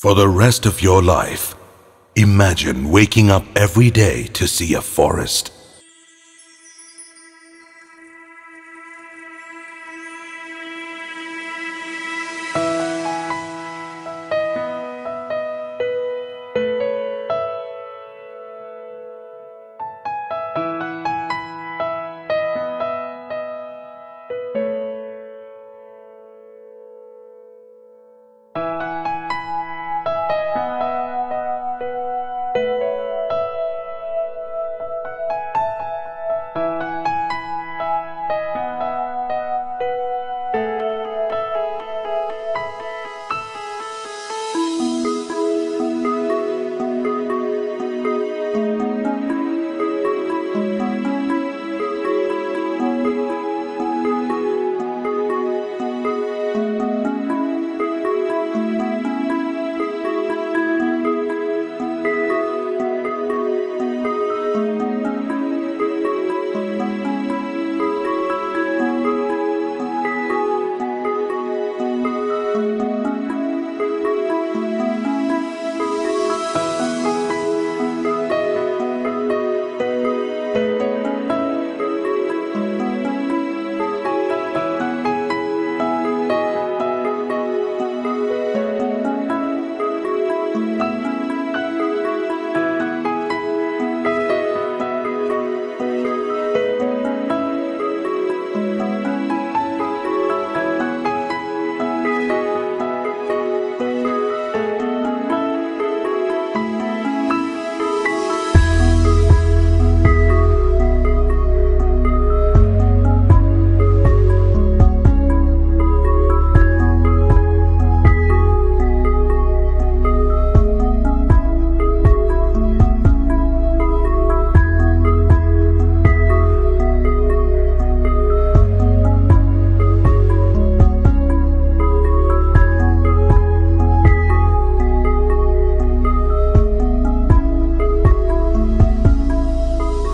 For the rest of your life, imagine waking up every day to see a forest.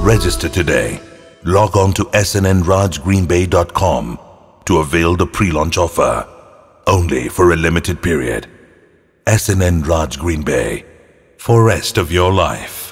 Register today. Log on to snnrajgreenbay.com to avail the pre-launch offer. Only for a limited period. SNN Raj Green Bay. For rest of your life.